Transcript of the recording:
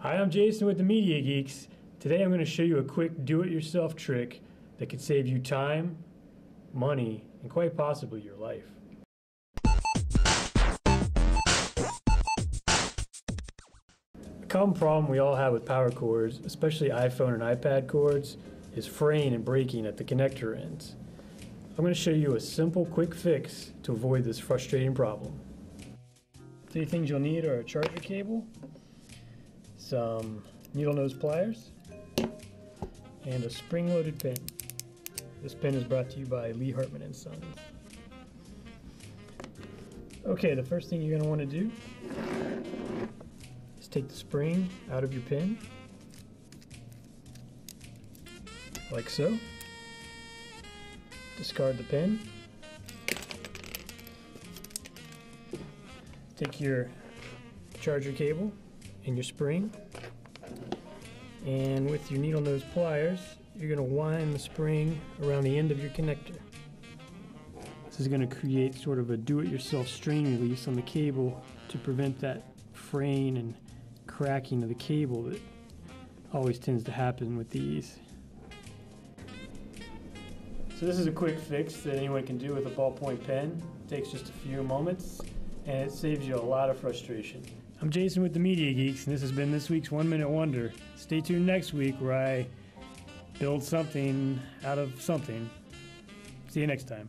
Hi, I'm Jason with the Media Geeks. Today I'm going to show you a quick do it yourself trick that could save you time, money, and quite possibly your life. A common problem we all have with power cords, especially iPhone and iPad cords, is fraying and breaking at the connector ends. I'm going to show you a simple quick fix to avoid this frustrating problem. Three things you'll need are a charger cable, some needle nose pliers, and a spring-loaded pin. This pin is brought to you by Lee Hartman and Sons. Okay, the first thing you're going to want to do is take the spring out of your pin, like so. Discard the pin. Take your charger cable and your spring, and with your needle nose pliers, you're going to wind the spring around the end of your connector. This is going to create sort of a do-it-yourself strain release on the cable to prevent that fraying and cracking of the cable that always tends to happen with these. So this is a quick fix that anyone can do with a ballpoint pen. It takes just a few moments and it saves you a lot of frustration. I'm Jason with the Media Geeks and this has been this week's One Minute Wonder. Stay tuned next week where I build something out of something. See you next time.